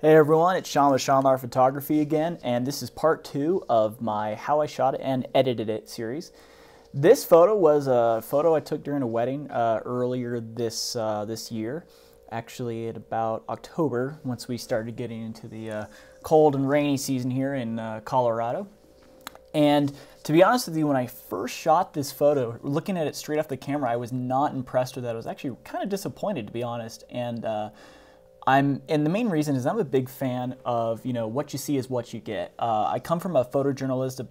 Hey everyone, it's Sean with Sean Lara Photography again, and this is part two of my How I Shot It and Edited It series. This photo was a photo I took during a wedding uh, earlier this uh, this year, actually at about October, once we started getting into the uh, cold and rainy season here in uh, Colorado. And to be honest with you, when I first shot this photo, looking at it straight off the camera, I was not impressed with that. I was actually kind of disappointed, to be honest, and uh, I'm, and the main reason is I'm a big fan of, you know, what you see is what you get. Uh, I come from a photojournalist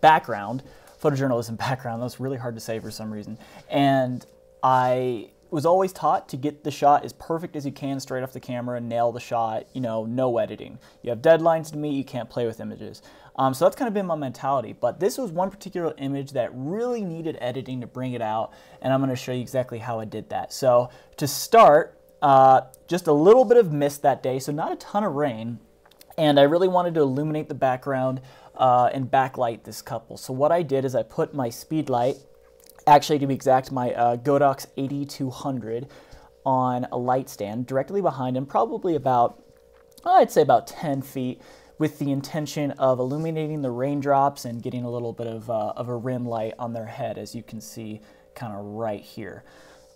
background, photojournalism background. That's really hard to say for some reason. And I was always taught to get the shot as perfect as you can straight off the camera nail the shot, you know, no editing. You have deadlines to meet, you can't play with images. Um, so that's kind of been my mentality. But this was one particular image that really needed editing to bring it out, and I'm going to show you exactly how I did that. So to start, uh, just a little bit of mist that day, so not a ton of rain. And I really wanted to illuminate the background uh, and backlight this couple. So what I did is I put my speed light, actually to be exact, my uh, Godox AD200 on a light stand directly behind him, probably about, I'd say about 10 feet, with the intention of illuminating the raindrops and getting a little bit of, uh, of a rim light on their head, as you can see kind of right here.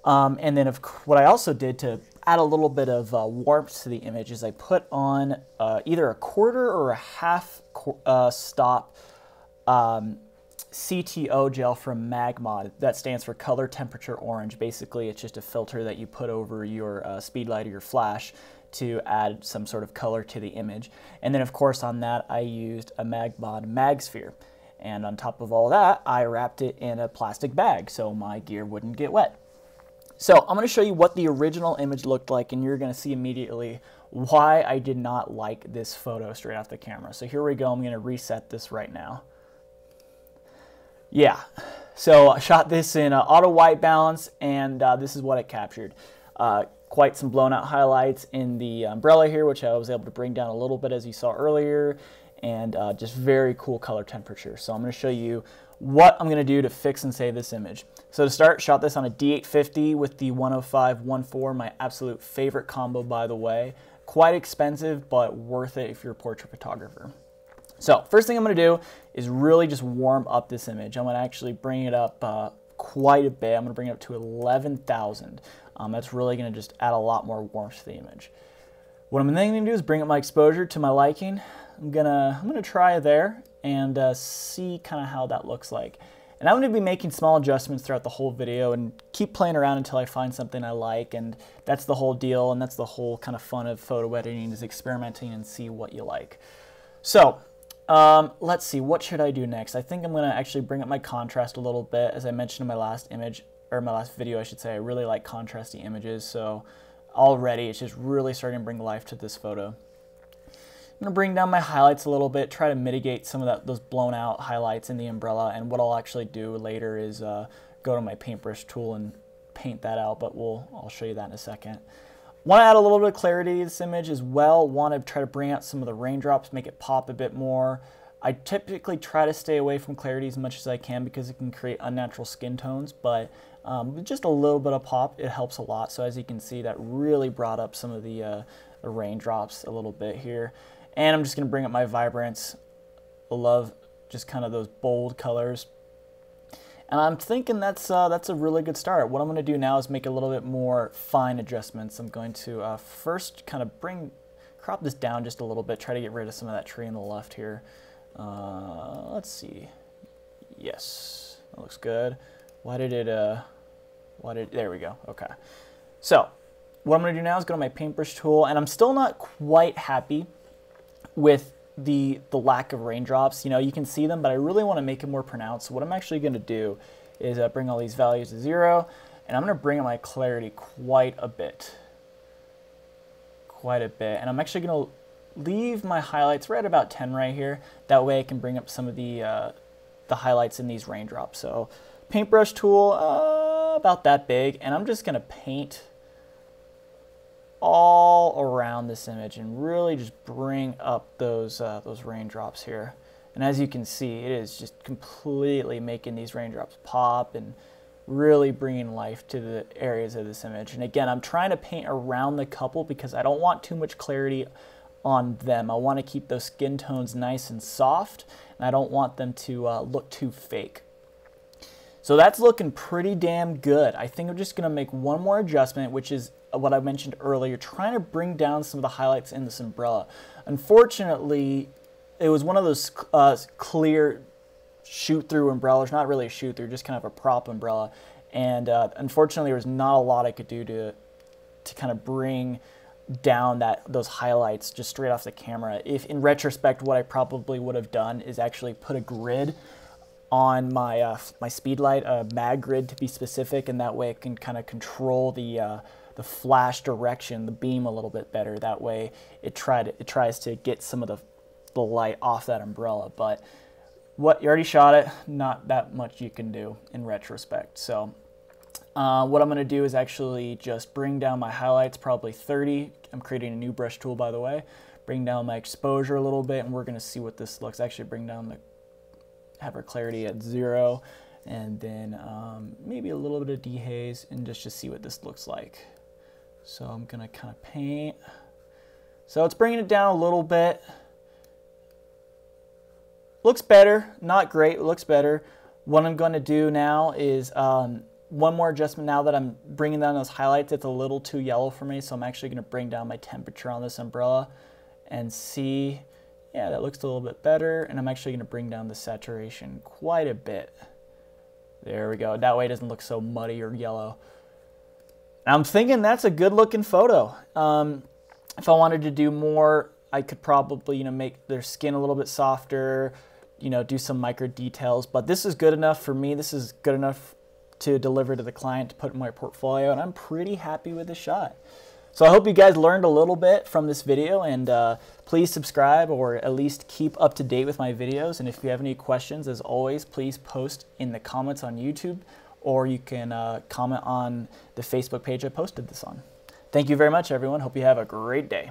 Um, and then what I also did to add a little bit of uh, warmth to the image is I put on uh, either a quarter or a half uh, stop um, CTO gel from Magmod. That stands for color temperature orange. Basically, it's just a filter that you put over your uh, speed light or your flash to add some sort of color to the image. And then of course on that I used a Magmod Magsphere. And on top of all that, I wrapped it in a plastic bag so my gear wouldn't get wet. So I'm going to show you what the original image looked like and you're going to see immediately why I did not like this photo straight off the camera. So here we go. I'm going to reset this right now. Yeah, so I shot this in uh, auto white balance and uh, this is what it captured. Uh, quite some blown out highlights in the umbrella here, which I was able to bring down a little bit as you saw earlier and uh, just very cool color temperature. So I'm going to show you what I'm going to do to fix and save this image. So to start, shot this on a D850 with the 105-14, my absolute favorite combo by the way. Quite expensive, but worth it if you're a portrait photographer. So first thing I'm going to do is really just warm up this image. I'm to actually bring it up uh, quite a bit. I'm to bring it up to 11,000. Um, that's really going to just add a lot more warmth to the image. What I'm then to do is bring up my exposure to my liking. I'm gonna I'm gonna try there and uh, see kind of how that looks like. And I'm going to be making small adjustments throughout the whole video and keep playing around until I find something I like. And that's the whole deal. And that's the whole kind of fun of photo editing is experimenting and see what you like. So um, let's see, what should I do next? I think I'm going to actually bring up my contrast a little bit. As I mentioned in my last image, or my last video, I should say, I really like contrasty images. So already it's just really starting to bring life to this photo. I'm gonna bring down my highlights a little bit, try to mitigate some of that, those blown out highlights in the umbrella. And what I'll actually do later is uh, go to my paintbrush tool and paint that out, but we'll, I'll show you that in a second. Want to add a little bit of clarity to this image as well. Want to try to bring out some of the raindrops, make it pop a bit more. I typically try to stay away from clarity as much as I can because it can create unnatural skin tones, but um, just a little bit of pop, it helps a lot. So as you can see, that really brought up some of the, uh, the raindrops a little bit here. And I'm just going to bring up my vibrance. Love just kind of those bold colors. And I'm thinking that's, uh, that's a really good start. What I'm going to do now is make a little bit more fine adjustments. I'm going to uh, first kind of bring, crop this down just a little bit, try to get rid of some of that tree on the left here. Uh, let's see. Yes, that looks good. Why did it, uh, why did, there we go, okay. So, what I'm gonna do now is go to my paintbrush tool, and I'm still not quite happy with the, the lack of raindrops. You know, you can see them, but I really want to make it more pronounced. So what I'm actually going to do is uh, bring all these values to zero, and I'm going to bring my clarity quite a bit. Quite a bit. And I'm actually going to leave my highlights right about 10 right here. That way I can bring up some of the, uh, the highlights in these raindrops. So paintbrush tool, uh, about that big, and I'm just going to paint all around this image and really just bring up those, uh, those raindrops here. And as you can see, it is just completely making these raindrops pop and really bringing life to the areas of this image. And again, I'm trying to paint around the couple because I don't want too much clarity on them. I want to keep those skin tones nice and soft, and I don't want them to uh, look too fake. So that's looking pretty damn good. I think I'm just going to make one more adjustment, which is what I mentioned earlier, trying to bring down some of the highlights in this umbrella. Unfortunately, it was one of those uh, clear shoot-through umbrellas, not really a shoot-through, just kind of a prop umbrella. And uh, unfortunately, there was not a lot I could do to, to kind of bring down that those highlights just straight off the camera. If in retrospect, what I probably would have done is actually put a grid on my uh, my speed light, a mag grid to be specific, and that way it can kind of control the uh, the flash direction, the beam a little bit better. That way it tried it tries to get some of the the light off that umbrella. But what you already shot it, not that much you can do in retrospect. So uh, what I'm going to do is actually just bring down my highlights, probably 30. I'm creating a new brush tool, by the way. Bring down my exposure a little bit, and we're going to see what this looks. Actually, bring down the have our clarity at zero and then um, maybe a little bit of dehaze and just to see what this looks like. So I'm gonna kind of paint. So it's bringing it down a little bit. Looks better, not great, looks better. What I'm gonna do now is um, one more adjustment now that I'm bringing down those highlights. It's a little too yellow for me, so I'm actually gonna bring down my temperature on this umbrella and see yeah, that looks a little bit better. And I'm actually going to bring down the saturation quite a bit. There we go. That way it doesn't look so muddy or yellow. I'm thinking that's a good looking photo. Um, if I wanted to do more, I could probably, you know, make their skin a little bit softer, you know, do some micro details. But this is good enough for me. This is good enough to deliver to the client to put in my portfolio. And I'm pretty happy with the shot. So I hope you guys learned a little bit from this video and uh, please subscribe or at least keep up to date with my videos. And if you have any questions, as always, please post in the comments on YouTube or you can uh, comment on the Facebook page I posted this on. Thank you very much, everyone. Hope you have a great day.